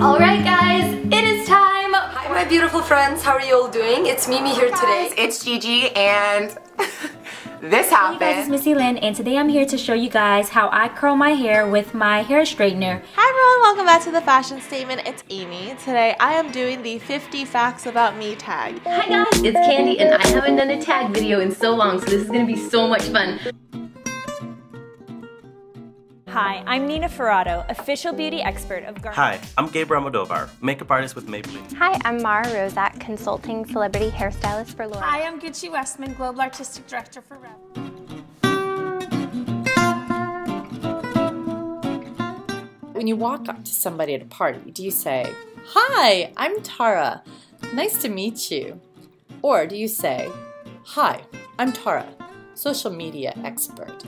Alright guys, it is time! Hi my beautiful friends, how are you all doing? It's Mimi here today. It's Gigi and this happened. Hey guys, it's Missy Lynn and today I'm here to show you guys how I curl my hair with my hair straightener. Hi everyone, welcome back to the fashion statement. It's Amy. Today I am doing the 50 facts about me tag. Hi guys, it's Kandee and I haven't done a tag video in so long so this is gonna be so much fun. Hi, I'm Nina Ferrato, official beauty expert of Garnier. Hi, I'm Gabriel Modovar, makeup artist with Maybelline. Hi, I'm Mara Roszak, consulting celebrity hairstylist for L'Oreal. Hi, I'm Gucci Westman, global artistic director for Rev. When you walk up to somebody at a party, do you say, Hi, I'm Tara. Nice to meet you. Or do you say, Hi, I'm Tara, social media expert.